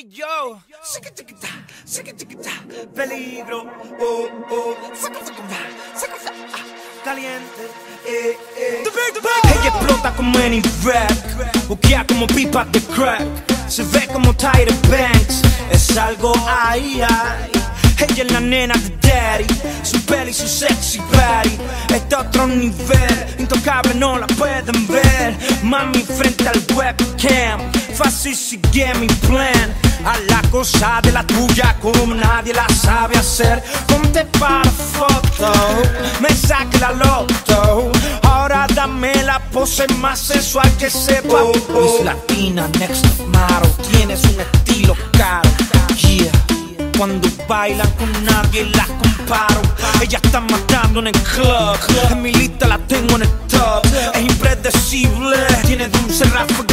Hey yo, peligro, oh, oh, caliente, eh, eh. Ella explota como en Irak, buquea como pipa de crack, se ve como Tyra Banks, es algo ahí, ahí. Ella es la nena de Daddy, su peli, su sexy body, está a otro nivel, intocable no la pueden ver, mami frente al webcam, fácil sigue mi plan, a la cosa de la tuya como nadie la sabe hacer, ponte para foto, me saque la loto, ahora dame la pose más sensual que sepa, Miss Latina Next Model, tienes un estilo caro, yeah cuando bailan con nadie las comparo. Ella está matando en el club. En mi lista la tengo en el top. Es impredecible. Tiene dulce rifle.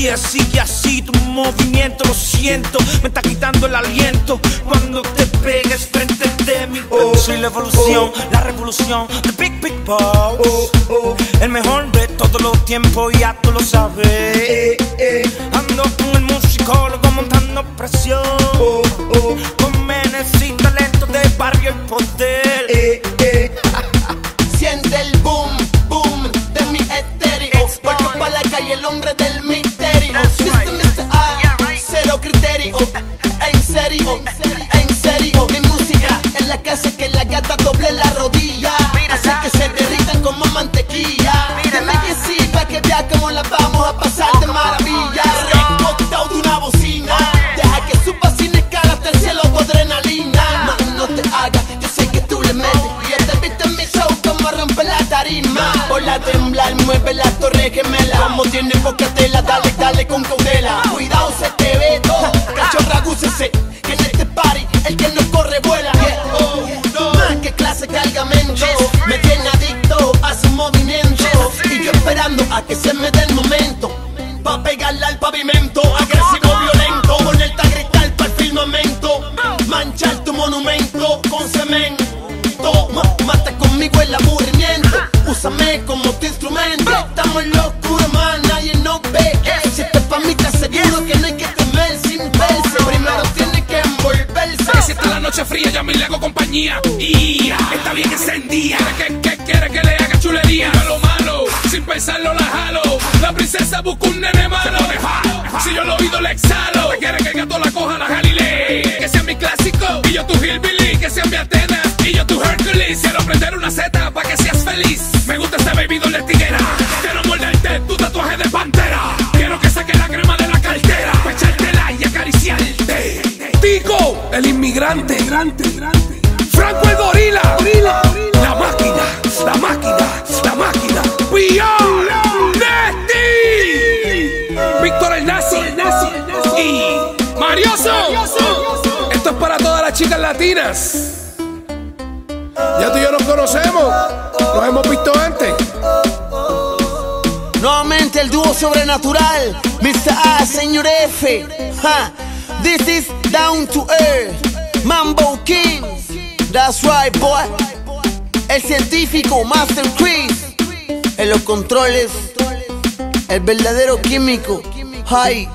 Yeah, sigue así tu movimiento, lo siento. Me está quitando el aliento cuando te pegues frente de mí. Soy la evolución, la revolución. The Big Big Boss. El mejor de todos los tiempos, ya tú lo sabes. Ando con el musicólogo montando presión. Con menes y talento de barrio y poder. La que hace que la gata doble la rodilla. Hace que se derritan como mantequilla. Dime que sí, pa' que vea cómo la vamos a pasar de maravilla. Recostado de una bocina. Deja que su vacina escala hasta el cielo con adrenalina. No te hagas, yo sé que tú le metes. Y te viste en mi show como rompe la tarima. Hola temblar, mueve la torre gemela. Como tiene poca tela, dale, dale con cautela. Cuidado, se te ve todo. Cachorra, gúcese. Úsame como tu instrumento. Estamos locura, man, nadie nos ve. Si te pa' mí, te aseguro que no hay que temer sin verse. Primero tiene que envolverse. Que si está la noche fría, ya me le hago compañía. Y está bien encendida. ¿Qué, qué quiere que le haga chulería? A lo malo, sin pensarlo la jalo. La princesa busca un nene malo. Si yo lo oído le exhalo. Quiere que el gato la coja la Galilei. Que sea mi clásico. Y yo tu Hillbilly. Que sea mi Atenas. El inmigrante. Franco el gorila. La máquina, la máquina, la máquina. Beyond Nesti. Víctor el nazi. Y Marioso. Esto es para todas las chicas latinas. Ya tú y yo nos conocemos. Nos hemos visto antes. Nuevamente el dúo sobrenatural, Mr. A, Señor F. Ha. This is down to earth, Mambo King. That's right, boy. El científico, Master Chris. En los controles, el verdadero químico, High